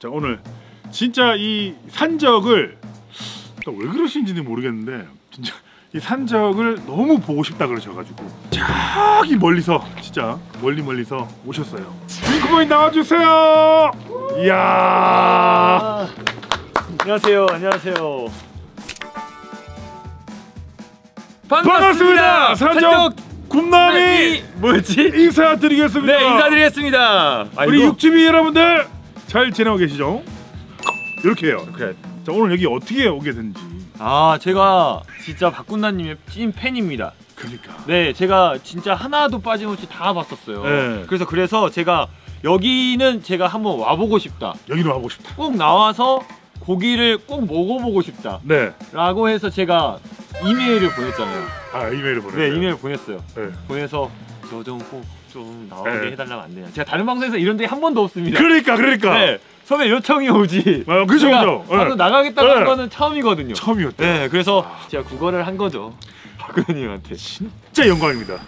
자 오늘 진짜 이 산적을 또왜 그러신지는 모르겠는데 진짜 이 산적을 너무 보고 싶다 그러셔가지고 저기 멀리서 진짜 멀리 멀리서 오셨어요. 윙크보이 나와주세요. 이야 아, 안녕하세요. 안녕하세요. 반갑습니다. 산적 굽남이 이 뭐였지? 인사드리겠습니다. 네 인사드리겠습니다. 아, 우리 육지비 여러분들 잘 지내고 계시죠? 이렇게 해요. 그래. 자 오늘 여기 어떻게 오게 된지. 아 제가 진짜 박군나님의 찐 팬입니다. 그러니까. 네 제가 진짜 하나도 빠짐없이 다 봤었어요. 네. 그래서 그래서 제가 여기는 제가 한번 와보고 싶다. 여기로 가고 싶다. 꼭 나와서 고기를 꼭 먹어보고 싶다. 네. 라고 해서 제가 이메일을 보냈잖아요. 아 이메일을 보내. 네 이메일 보냈어요. 네. 보내서 저 좀 꼭 좀 나오게 네. 해달라면 안 되냐. 제가 다른 방송에서 이런 데한 번도 없습니다. 그러니까 그러니까. 네, 섭외 요청이 오지. 아, 그죠 그죠. 네. 방송 나가겠다고 네. 한 거는 처음이거든요. 처음이었대. 네, 그래서 제가 국어를 한 거죠. 박근혜님한테. 진짜 영광입니다.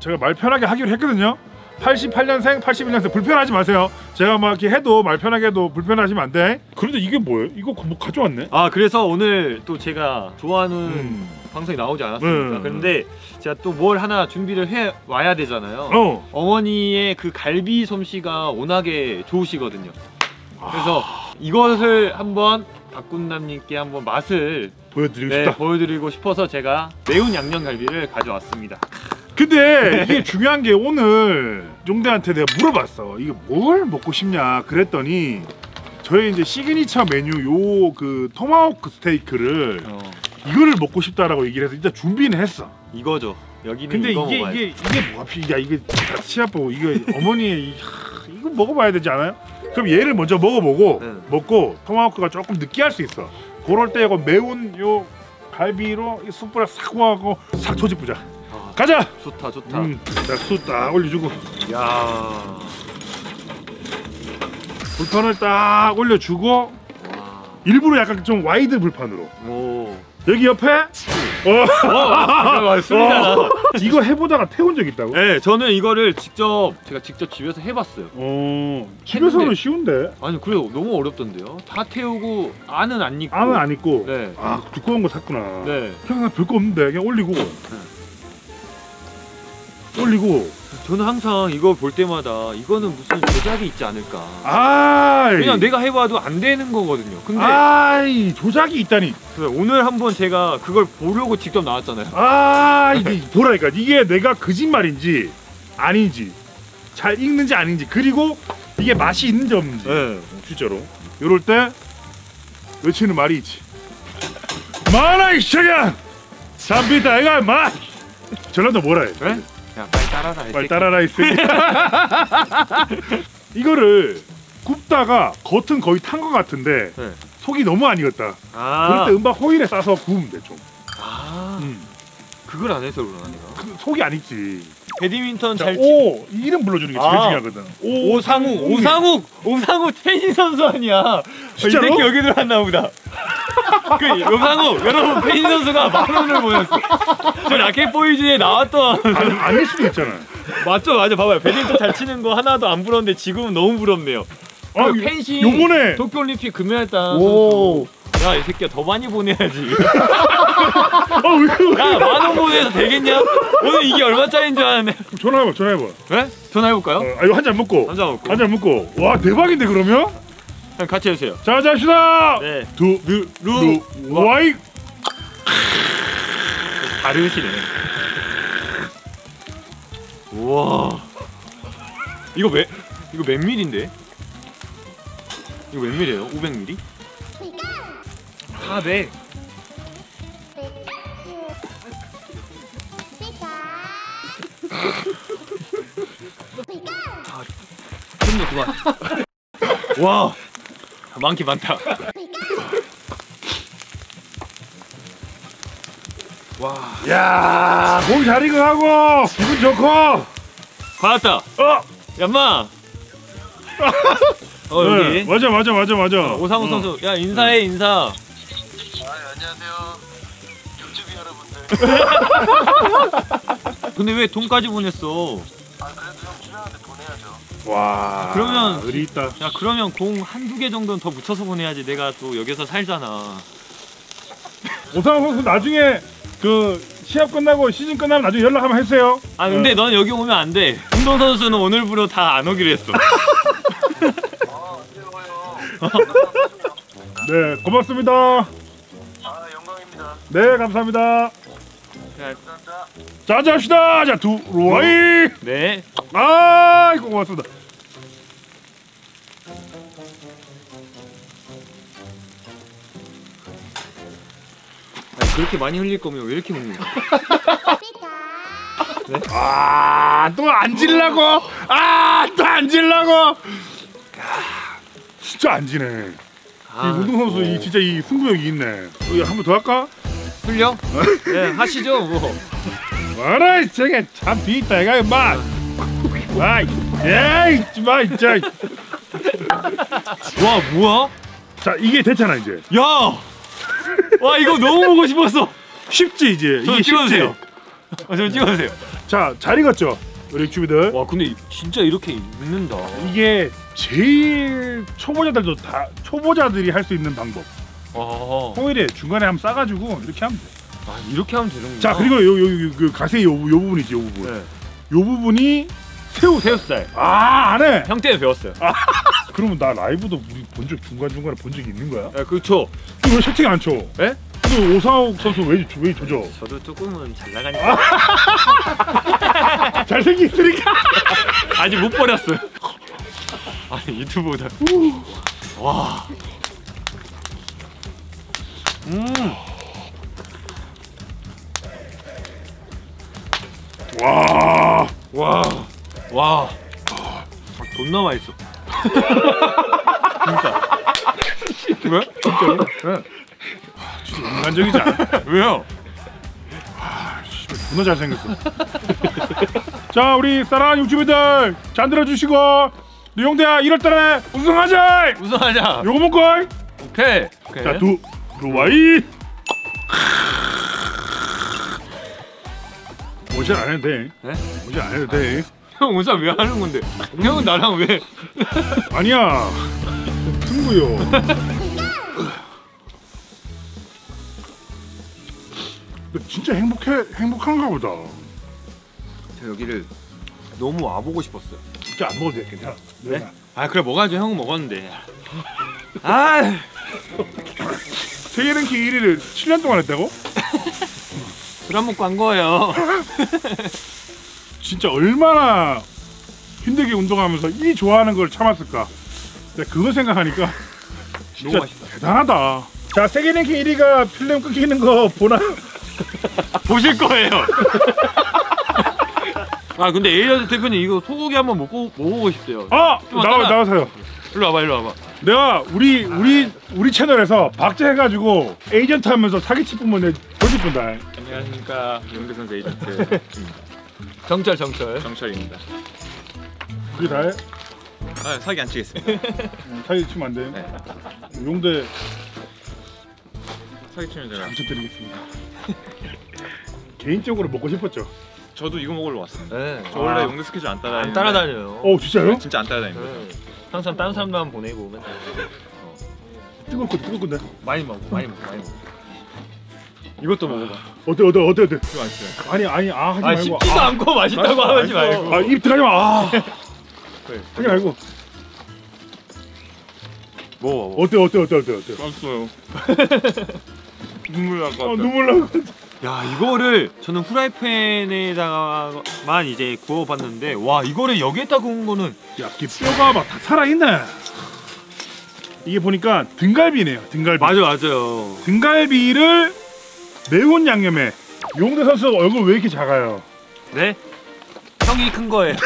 제가 말 편하게 하기로 했거든요. 88년생, 81년생 불편하지 마세요. 제가 막 이렇게 해도 말 편하게 해도 불편하시면 안 돼. 그런데 이게 뭐예요? 이거 뭐 가져왔네? 아, 그래서 오늘 또 제가 좋아하는 음. 방송이 나오지 않았습니까? 네. 그런데 제가 또 뭘 하나 준비를 해 와야 되잖아요. 어. 어머니의 그 갈비 솜씨가 워낙에 좋으시거든요. 그래서 이것을 한번 박군남님께 한번 맛을 보여드리고 네, 싶다. 보여드리고 싶어서 제가 매운 양념갈비를 가져왔습니다. 근데 이게 중요한 게 오늘 용대한테 내가 물어봤어. 이게 뭘 먹고 싶냐 그랬더니 저희 이제 시그니처 메뉴 요 그 토마호크 스테이크를 어, 이거를 먹고 싶다라고 얘기를 해서 일단 준비는 했어. 이거죠. 여기는 근데 이거 이게 먹어야지. 이게 이게 뭐가 필야 이게 치아 보고 이거 어머니의 하, 이거 먹어봐야 되지 않아요? 그럼 얘를 먼저 먹어보고 네. 먹고 토마호크가 조금 느끼할 수 있어. 그럴 때 이거 매운 요 갈비로 이 숯불에 싹 구워갖고 싹 조집부자. 아, 가자. 좋다 좋다. 음, 자숯딱 올려주고 야. 불판을 딱 올려주고 와. 일부러 약간 좀 와이드 불판으로 오. 여기 옆에 어, 어. 어, 이거 해보다가 태운 적 있다고? 네, 저는 이거를 직접 제가 직접 집에서 해봤어요. 어 집에서는 쉬운데 아니 그래도 너무 어렵던데요. 다 태우고 안은 안 익고. 안은 안 익고 네. 아 두꺼운 거 샀구나 네. 그냥 별거 없는데 그냥 올리고 올리고 저는 항상 이거 볼 때마다 이거는 무슨 조작이 있지 않을까. 아이 그냥 내가 해봐도 안 되는 거거든요. 근데 아이 조작이 있다니 네, 오늘 한번 제가 그걸 보려고 직접 나왔잖아요. 아 이게 보라니까 이게 내가 거짓말인지 아닌지 잘 익는지 아닌지 그리고 이게 맛이 있는지 없는지 네. 진짜로 요럴 때 외치는 말이 있지 마라 이 새끼야 잠비다 애가 마 전라도 뭐라 해 네? 따라라. 새끼. 따라라 이 새끼 이거를 굽다가 겉은 거의 탄 것 같은데 네. 속이 너무 안 익었다 아. 그럴 때 은박 호일에 싸서 구우면 돼 좀 아. 음. 그걸 안 해서 그러나 내가. 그 속이 안 익지 배드민턴 자, 잘 치. 오 이름 불러주는 게 제일 아. 중요하거든 오, 오상욱, 오상욱, 오상욱 테니스 선수 아니야? 진짜로? 이 새끼 여기 들어왔나 보다. 그 오상욱 여러분 테니스 선수가 만 원을 보냈어. 저 라켓 보이즈에 나왔던 아니, 아닐 수도 있잖아 맞죠, 맞아. 봐봐요. 배드민턴 잘 치는 거 하나도 안 부럽는데 지금은 너무 부럽네요. 아, 그 요- 펜싱 요번에 도쿄올림픽 금메달 딴 오. 선수. 야, 이 새끼야 더 많이 보내야지. 아, 왜? 야, 만원 보내서 되겠냐? 오늘 이게 얼마짜리인 줄 알았네. 전화해봐 전화해봐 네? 전화해볼까요? 어, 아, 이거 한 잔 먹고 한 잔 먹고. 한 잔 먹고 와 대박인데 그러면? 형 같이 해주세요. 자 잡시다 네. 두, 루, 루, 와이 다르시네. 우와. 이거 몇 이거 몇 밀인데? 이거 몇 밀이에요? 500밀이? 아, 네. 좀더 그만. 와. 많긴 많다. 와. 야 고기 잘 익어가고 기분 좋고 받았다. 어 얌마. 어 여기. 네, 맞아 맞아 맞아 맞아 오상우 어. 선수. 야 인사해 인사. 아, 안녕하세요. 육즙이 여러분들. 근데 왜 돈까지 보냈어? 보내야죠. 와. 그러면- 의리 있다. 야 그러면 공 한두 개 정도는 더 붙여서 보내야지 내가 또 여기서 살잖아 오상호 선수 나중에 그 시합 끝나고 시즌 끝나면 나중에 연락 한번 해주세요. 아 근데 넌 여기 오면 안 돼 운동 선수는 오늘부로 다 안 오기로 했어 아. 네, 고맙습니다. 아, 영광입니다. 네, 감사합니다. 감사합니다. 자, 자, 합시다. 자, 두루와이. 네 아, 이거 고맙습니다. 아니, 그렇게 많이 흘릴 거면 왜 이렇게 먹는 거야 아, 또 앉으려고. 아, 또 앉으려고. 아, 진짜 안 지네. 아, 이 운동선수 이 진짜 이 승부욕이 있네. 여기 한번 더 할까? 흘려? 네 하시죠 뭐 와라, 저게 참 비있다. 이거 마. 아, 에이, 마, 진짜. 와 뭐야? 자, 이게 됐잖아 이제. 야! 와 이거 너무 보고 싶었어 쉽지 이제. 저 이게 찍어주세요. 아, 저 찍어주세요 자, 잘 익었죠, 우리 주비들. 와 근데 진짜 이렇게 읽는다 이게 제일 초보자들도 다 초보자들이 할 수 있는 방법. 와 호일에 중간에 한번 싸가지고 이렇게 하면 돼. 아, 이렇게 하면 되는구나 자, 그리고 요, 요, 요, 그 가세 요, 요 부분이지, 요 부분. 네. 요 부분이 새우. 새우살 아, 안 해. 형 때문에 배웠어요 그러면 나 라이브도 우리 본적 중간 중간에 본 적이 있는 거야? 아, 그렇죠 왜 채팅 안 쳐? 예? 그 오상욱 선수 왜 왜 조져? 저도 조금은 잘 나가니까 잘생기 있으니까. 아직 못 버렸어요 아니 유튜브보다 와 음, 와. 와, 와, 아, 존나 맛있어. 진짜. 왜? 진짜로? 진짜 인간적이지 않아? 왜요? 존나 잘생겼어. 자, 우리 사랑하는 유튜브들 잘 들어주시고 리용대야 1월달에 우승하자. 우승하자. 요거 먹고. 오케이. 오케이. 자, 두 루와이. 오션 안 해도 돼. 네? 오션 안 해도 돼. 형 우승 왜 하는 건데? 형은 나랑 왜? 아니야. 너 진짜 행복해 행복한가 보다. 저 여기를 너무 와보고 싶었어요. 진짜 안 먹어도 돼. 괜찮아. 네? 아 그래 먹어야죠. 형은 먹었는데. 아, 세계 랭킹 1위를 7년 동안 했다고? 술 안 먹고 한 거예요. 진짜 얼마나 힘들게 운동하면서 이 좋아하는 걸 참았을까? 내가 그거 생각하니까 진짜. 대단하다. 자 세계 랭킹 1위가 필름 끊기는 거 보나? 보실 거예요. 아 근데 에이저 대표님 이거 소고기 한번 먹고 먹어보고 싶대요. 아좀 나와 나와서요. 일로 와봐, 일로 와봐. 내가 우리 우리 우리 채널에서 박제해가지고 에이전트 하면서 사기치 뿐만 내 조직 분다. 안녕하십니까 용대 선수 에이전트 정철 정철 정철입니다. 그게 다해? 아 사기 안 치겠습니다. 어, 사기 치면 안 돼. 네. 용대 사기 치면 제가 부탁드리겠습니다. 개인적으로 먹고 싶었죠. 저도 이거 먹으러 왔습니다. 네. 저 원래 아. 용대 스케줄 안 따라다니는 안 따라다녀요. 어 진짜요? 진짜 안 따라다닙니다. 네. 항상 다른 사람들만 보내고 맨날 뜨거울 거 뜨거울 건데. 많이 먹고 많이 먹고 많이 먹고. 이것도 먹어봐. 어때 어때 어때 어때? 이거. 아니 아니 아 하지 아 말고. 씹지도 아, 않고 맛있다고 맛있어, 하지 맛있어. 말고. 아, 입 들어가지 마. 아. 그래. 하지 말고. 먹어. 먹어. 어때 어때 어때 어때 어때? 맛있어요. 눈물 날것 같아. 아, 눈물 나. 야 이거를 저는 후라이팬에다가만 이제 구워봤는데 와 이거를 여기에다 구운 거는 야, 이 뼈가 막 다 살아 있네. 이게 보니까 등갈비네요. 등갈비. 맞아 맞아요. 등갈비를 매운 양념에. 용대 선수 얼굴 왜 이렇게 작아요? 네? 형이 큰 거예요.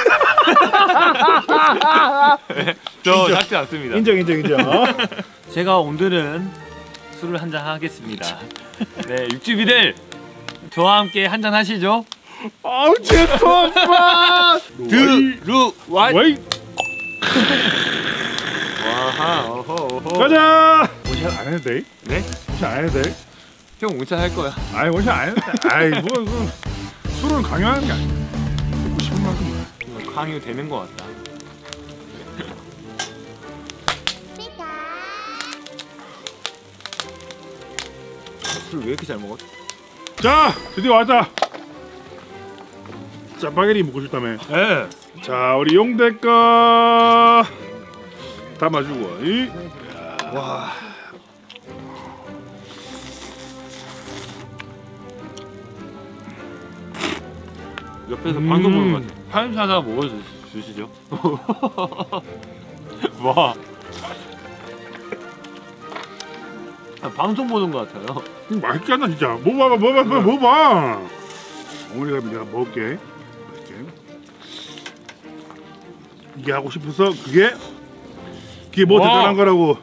저 인정. 작지 않습니다. 인정 인정 인정. 어? 제가 오늘은 술을 한잔 하겠습니다. 네 육즙이들 저와 함께 한잔 하시죠. 아우 죄송합니다. 드루 와이. 와하 어허 어허. 가자. 원샷 안 해도 돼? 네? 원샷 안 해도 돼? 형 원샷 할 거야. 아니 원샷 안 해도 돼. 아이 뭐 그, 술은 강요하는 게 아니야. 먹고 싶은 만큼. 강요되는 거 같다. 술 왜 이렇게 잘 먹었어? 자 드디어 왔다. 짜파게티 먹고 싶다며. 예. 자 우리 용대 거 담아주고. 이. 와. 옆에서 음. 방송 보는 것 같아. 한사사 먹어주시죠. 와. 방송 보는 것 같아요. 음, 않나 진짜. 먹어봐, 먹어봐, 먹어봐, 먹어봐. 어머니가 내가 먹을게. 맛있게. 이게 하고 싶어서 그게 그게 뭐 와. 대단한 거라고.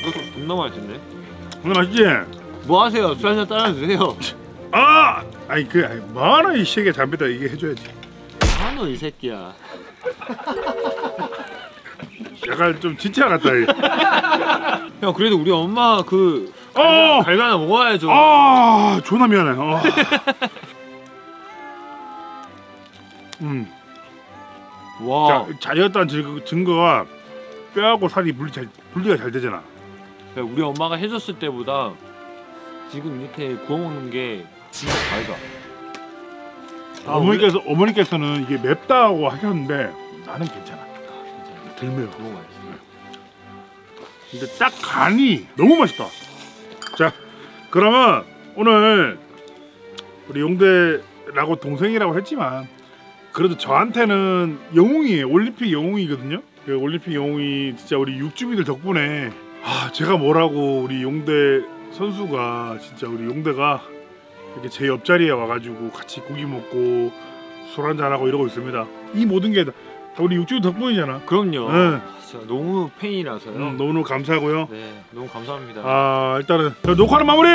이것도 존나 맛있네. 오늘 맛있지? 뭐 하세요? 술 한잔 따라 주세요. 아, 아니 그 아니, 뭐하나 이 시계 잠비다 이게 해줘야지. 한우 이 새끼야. 약간 좀 진짜 같다. 이. 형 그래도 우리 엄마 그 어, 갈비 하나 먹어야죠. 아, 존나 미안해. 어. 음, 와. 자, 잘렸다는 증거, 증거가 뼈하고 살이 분리 잘 분리가 잘 되잖아. 우리 엄마가 해줬을 때보다 지금 이렇게 구워 먹는 게 진짜 밝아. 아, 어머니께서 어머니께서는 이게 맵다고 하셨는데 나는 괜찮아. 덜 매워. 너무 맛있어. 근데 딱 간이 너무 맛있다. 자, 그러면 오늘 우리 용대라고 동생이라고 했지만 그래도 저한테는 영웅이에요. 올림픽 영웅이거든요. 그 올림픽 영웅이 진짜 우리 육주민들 덕분에 아 제가 뭐라고 우리 용대 선수가 진짜 우리 용대가 이렇게 제 옆자리에 와가지고 같이 고기 먹고 술 한잔 하고 이러고 있습니다. 이 모든 게다 우리 육주민 덕분이잖아. 그럼요. 네. 진짜 너무 팬이라서요. 음, 너무너무 감사하고요. 네, 너무 감사합니다. 아 일단은 자, 녹화는 마무리.